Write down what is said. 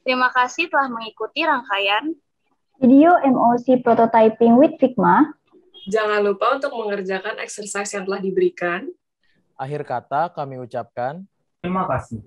Terima kasih telah mengikuti rangkaian Video MOC Prototyping with Figma. Jangan lupa untuk mengerjakan exercise yang telah diberikan. Akhir kata kami ucapkan Terima kasih.